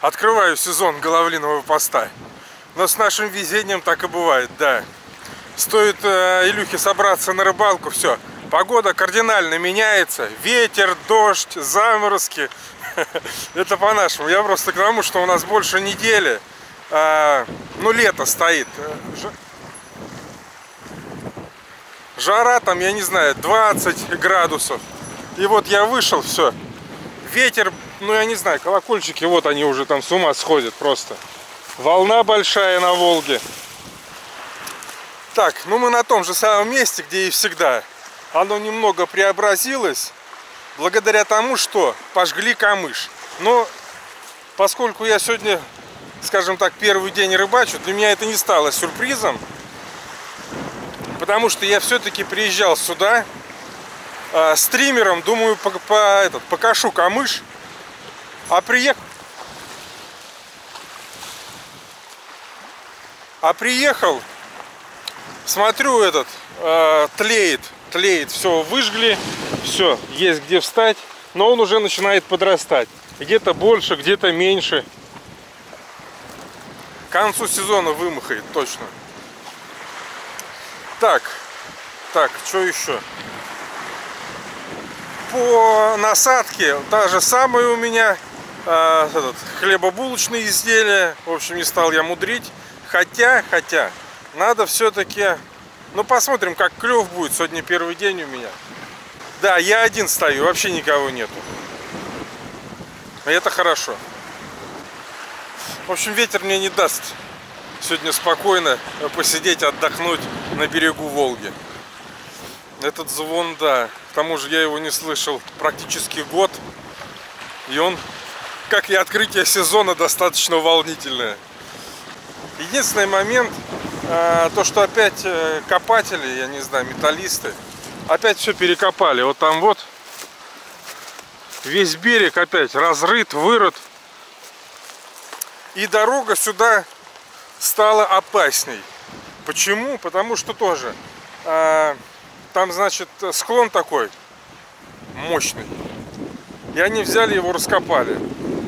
Открываю сезон головлиного поста. Но с нашим везением так и бывает, да. Стоит э, Илюхе собраться на рыбалку, все. Погода кардинально меняется. Ветер, дождь, заморозки. Это по-нашему. Я просто к тому, что у нас больше недели. Э, ну, лето стоит. Жара там, я не знаю, 20 градусов. И вот я вышел, все. Ветер, ну я не знаю, колокольчики, вот они уже там с ума сходят просто. Волна большая на Волге. Так, ну мы на том же самом месте, где и всегда. Оно немного преобразилось, благодаря тому, что пожгли камыш. Но поскольку я сегодня, скажем так, первый день рыбачу, для меня это не стало сюрпризом. Потому что я все-таки приезжал сюда э, стримером, думаю, по, по, этот, покашу камыш. А приехал... А приехал, смотрю, этот э, тлеет, тлеет, все выжгли, все, есть где встать, но он уже начинает подрастать. Где-то больше, где-то меньше. К концу сезона вымахает, точно. Так, так, что еще? По насадке та же самая у меня э, этот, хлебобулочные изделия. В общем, не стал я мудрить. Хотя, хотя, надо все-таки... Ну, посмотрим, как клев будет. Сегодня первый день у меня. Да, я один стою, вообще никого нету. Это хорошо. В общем, ветер мне не даст сегодня спокойно посидеть, отдохнуть на берегу Волги. Этот звон, да. К тому же я его не слышал практически год. И он, как и открытие сезона, достаточно волнительное. Единственный момент, а, то что опять э, копатели, я не знаю, металлисты, опять все перекопали. Вот там вот весь берег опять разрыт, вырыт. И дорога сюда стала опасней. Почему? Потому что тоже э, там, значит, склон такой мощный. И они взяли его, раскопали.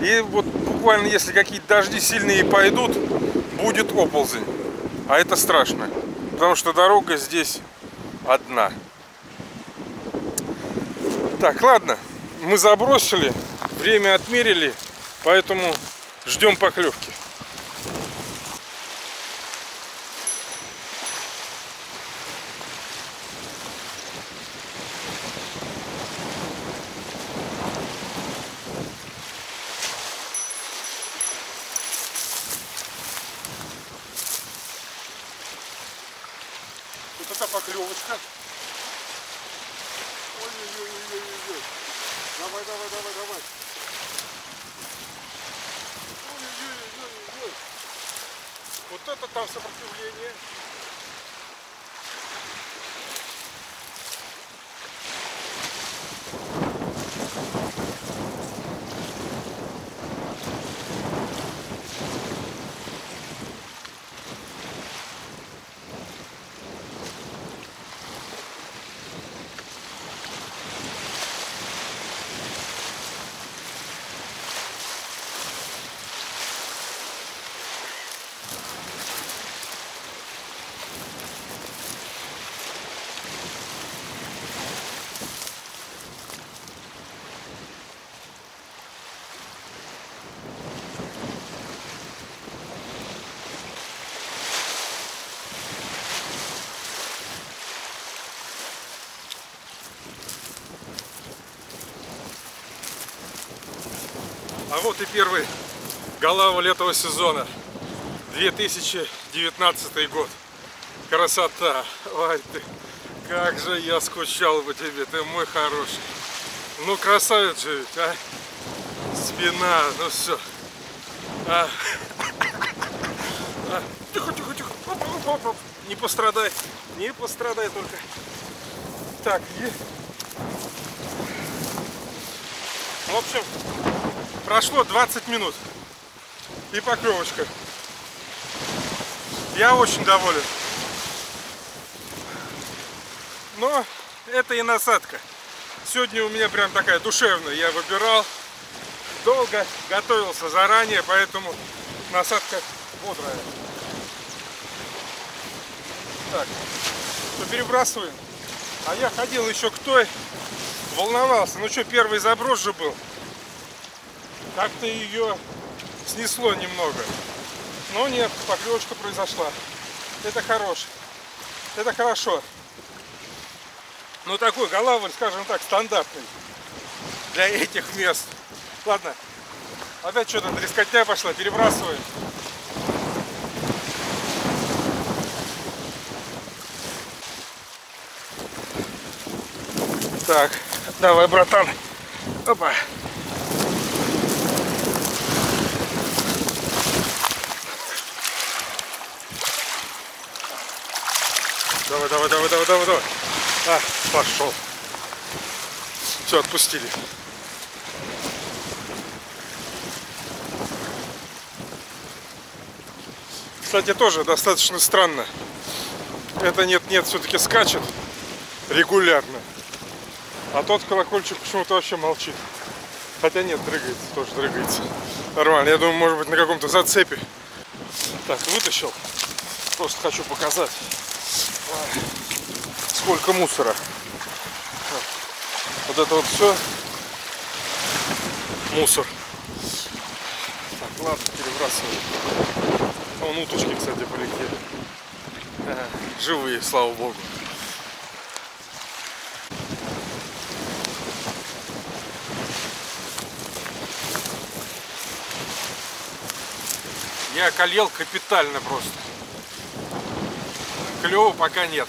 И вот буквально, если какие-то дожди сильные пойдут, будет оползень. А это страшно. Потому что дорога здесь одна. Так, ладно. Мы забросили. Время отмерили. Поэтому ждем поклевки. Это там сопротивление. Вот и первый голавль этого сезона. 2019 год. Красота. Ой, ты, как же я скучал по тебе, ты мой хороший. Ну, красавец же ведь, а. Спина, ну все. А. А. Тихо, тихо, тихо. Оп, оп, оп, оп. Не пострадай. Не пострадай только. Так, и... В общем, Прошло 20 минут. И поклевочка. Я очень доволен. Но это и насадка. Сегодня у меня прям такая душевная. Я выбирал. долго, готовился заранее, поэтому насадка бодрая. Так, что перебрасываем. А я ходил еще к той, волновался. Ну что, первый заброс же был. Как-то ее снесло немного. Но нет, поклевочка произошла. Это хорош. Это хорошо. Ну такой голавль, скажем так, стандартный для этих мест. Ладно, опять что-то трескотня пошла, перебрасываем. Так, давай, братан. Опа. Давай, давай, давай, давай, давай. А, пошел. Все, отпустили. Кстати, тоже достаточно странно. Это нет-нет, все-таки скачет регулярно. А тот колокольчик почему-то вообще молчит. Хотя нет, дрыгается, тоже дрыгается. Нормально. Я думаю, может быть, на каком-то зацепе. Так, вытащил. Просто хочу показать, сколько мусора. Вот это вот все мусор. Так, ладно, перебрасываю. Вон уточки, кстати, полетели. Живые, слава богу. Я околел капитально просто. Клева пока нет.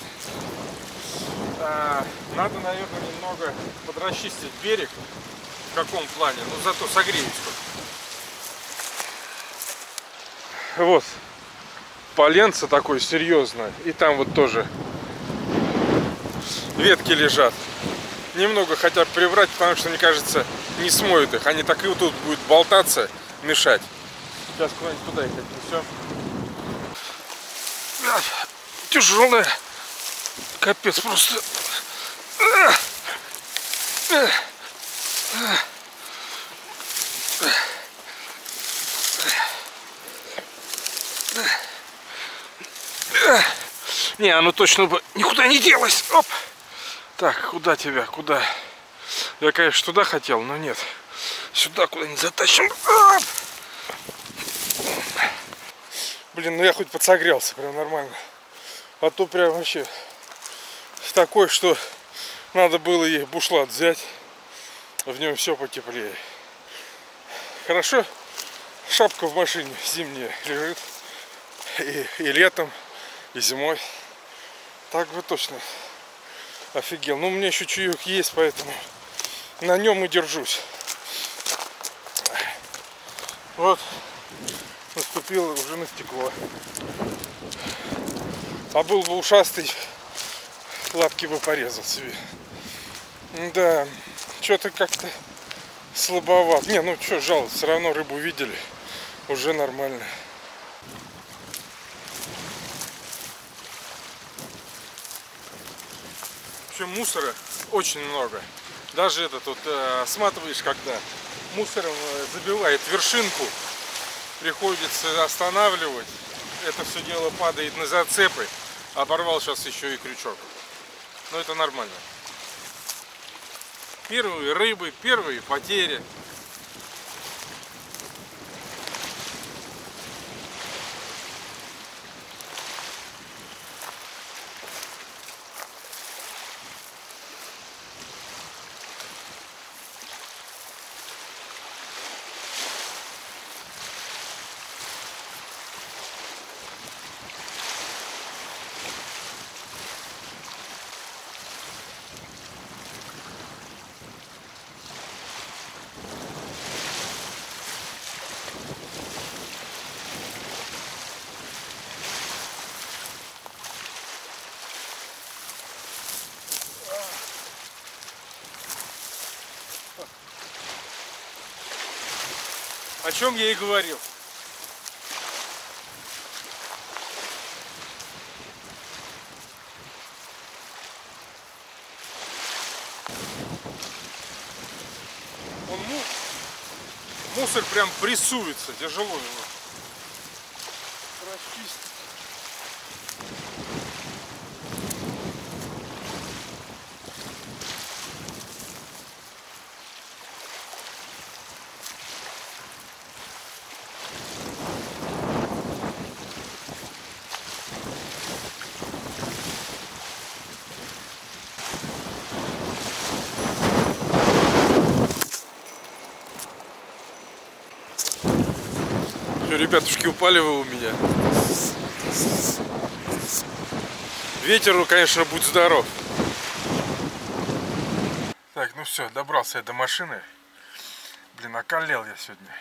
А, надо, наверное, немного подрасчистить берег. В каком плане? Ну, зато согреюсь. Вот. Поленца такой серьезно. И там вот тоже ветки лежат. Немного хотя бы прибрать, потому что, мне кажется, не смоют их. Они так и вот тут будут болтаться, мешать. Сейчас куда-нибудь туда их отнесем. Тяжелая. Капец просто. Не, оно точно бы никуда не делось. Оп. Так, куда тебя? Куда? Я, конечно, туда хотел, но нет. Сюда куда-нибудь затащим. Оп. Блин, ну я хоть подсогрелся, прям нормально. А то прям вообще такой, что надо было ей бушлат взять. В нем все потеплее. Хорошо, шапка в машине зимняя лежит. И, и летом, и зимой. Так бы точно офигел. Ну, у меня еще чаек есть, поэтому на нем и держусь. Вот наступило уже на стекло. А был бы ушастый, лапки бы порезал себе. Да, что-то как-то слабоват. Не, ну что, жалко, все равно рыбу видели. Уже нормально. В общем, мусора очень много. Даже это тут э, сматываешь, когда мусором э, забивает вершинку приходится останавливать. Это все дело падает на зацепы. Оборвал сейчас еще и крючок. Но это нормально. Первые рыбы, первые потери. Чем я и говорил. Он. Мусор прям прессуется, тяжело его Все, ребятушки, упали вы у меня. Ветеру, конечно, будь здоров. Так, ну все, добрался я до машины. Блин, околел я сегодня.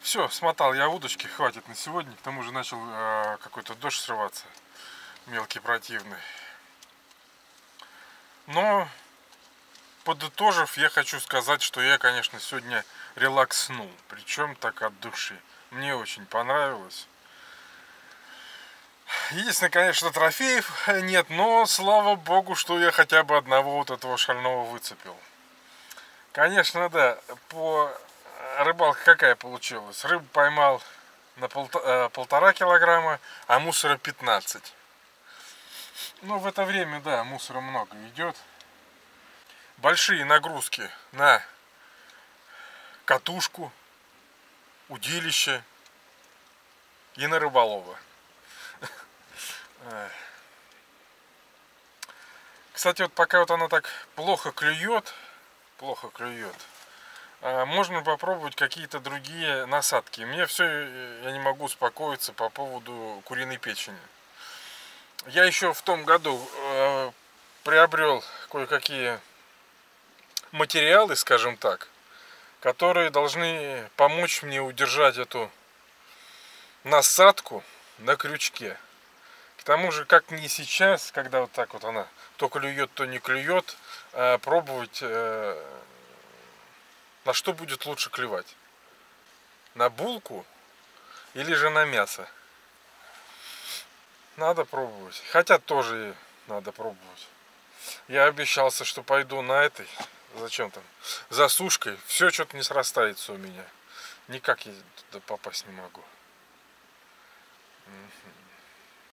Все, смотал я удочки, хватит на сегодня. К тому же начал э, какой-то дождь срываться. Мелкий, противный. Но, подытожив, я хочу сказать, что я, конечно, сегодня релакснул. Причем так от души. Мне очень понравилось. Единственное, конечно, трофеев нет, но слава богу, что я хотя бы одного вот этого шального выцепил. Конечно, да, по рыбалке какая получилась? Рыбу поймал на полтора, полтора килограмма, а мусора 15. Ну, в это время, да, мусора много идет. Большие нагрузки на катушку, удилище и на рыболова. Кстати, вот пока вот она так плохо клюет, плохо клюет, а, можно попробовать какие-то другие насадки. Мне все, э, я не могу успокоиться по поводу куриной печени. Я еще в том году э, приобрел кое-какие материалы, скажем так, которые должны помочь мне удержать эту насадку на крючке. К тому же, как не сейчас, когда вот так вот она то клюет, то не клюет, а пробовать, э, на что будет лучше клевать. На булку или же на мясо. Надо пробовать. Хотя тоже надо пробовать. Я обещался, что пойду на этой Зачем там? Засушкой. Все что-то не срастается у меня. Никак я туда попасть не могу. Угу.